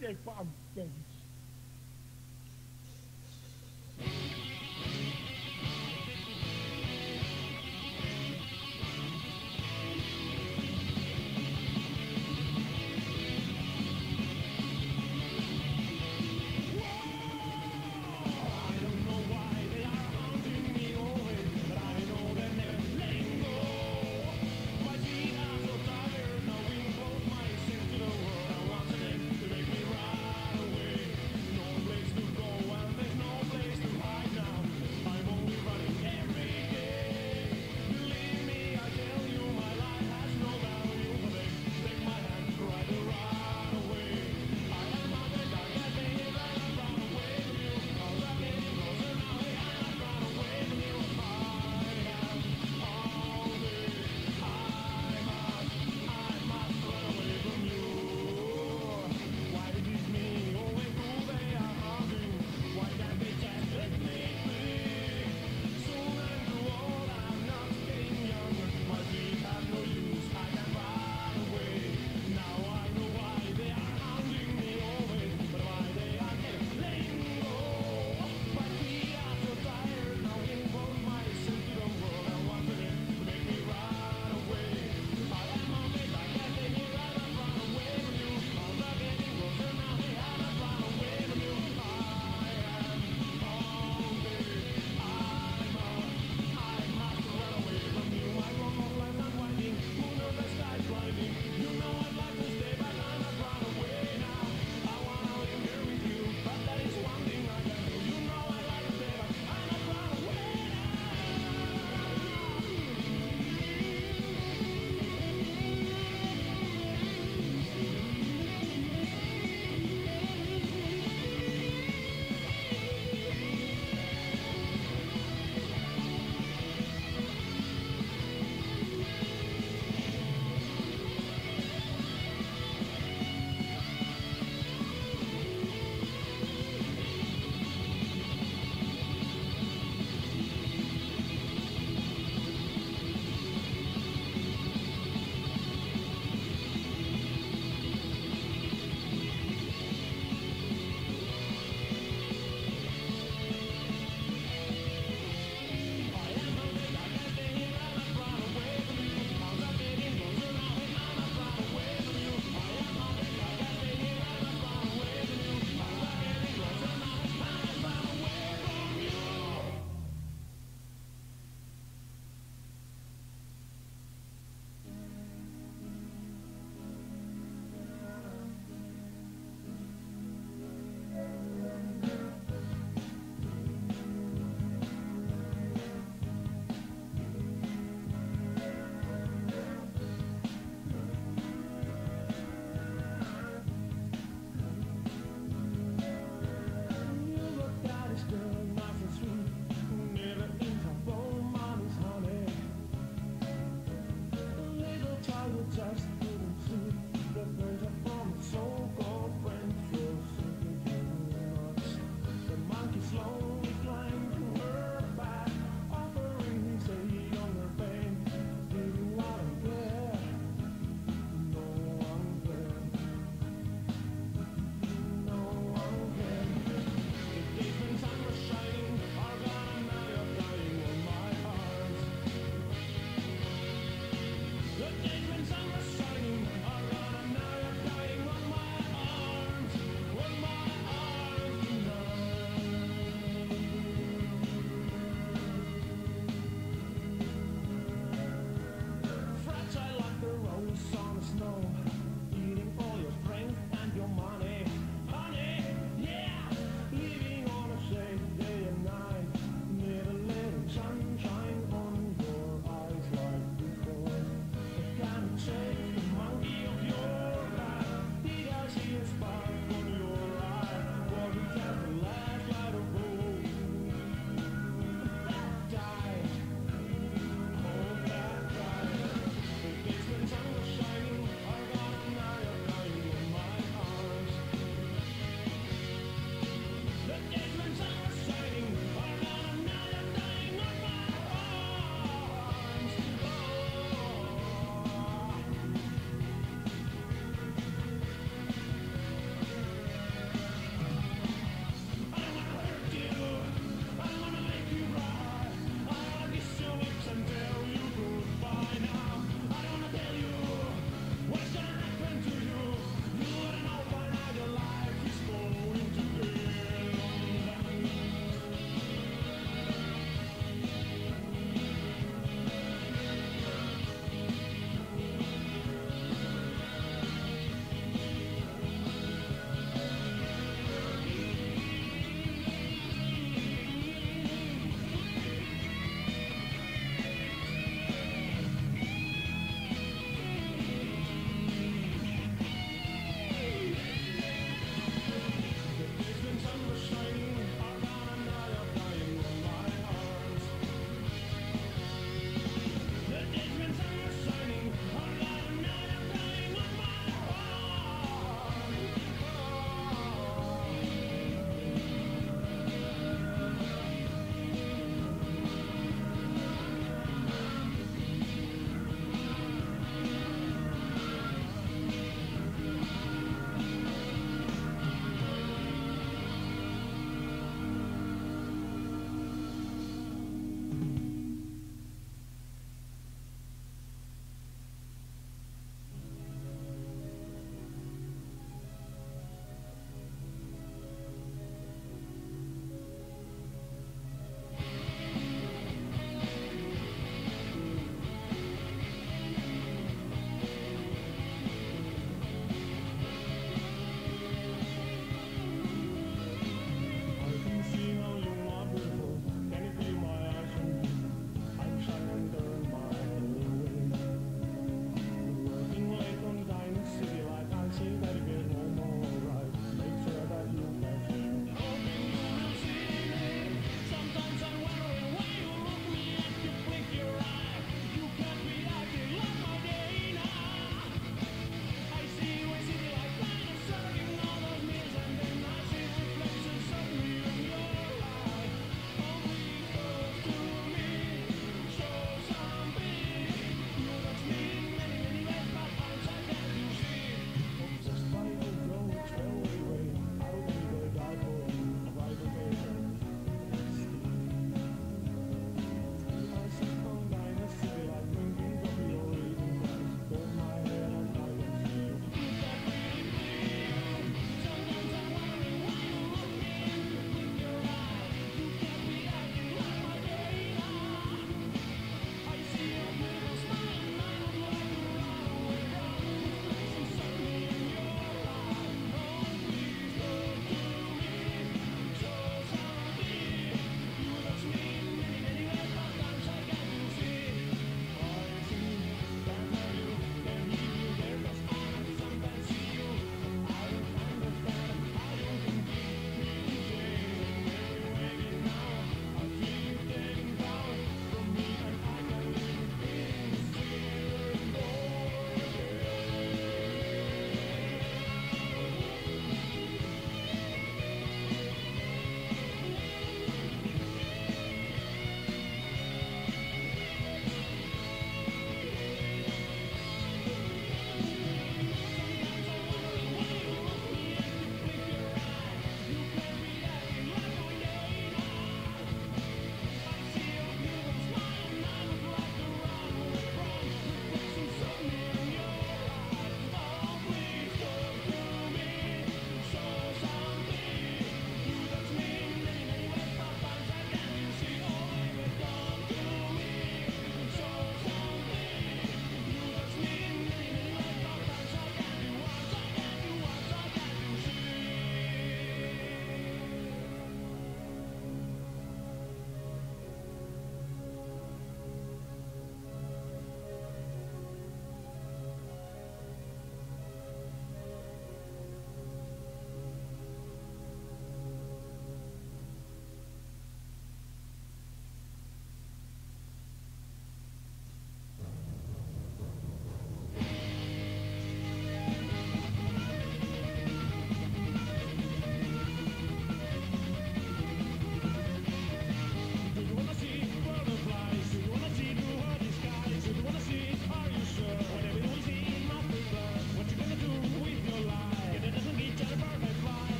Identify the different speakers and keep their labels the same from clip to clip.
Speaker 1: Dick Bomb Bench.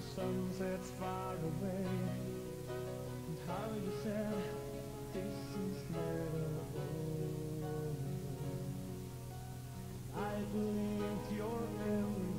Speaker 1: Sunsets far away. And how you said this is never over. I believed your every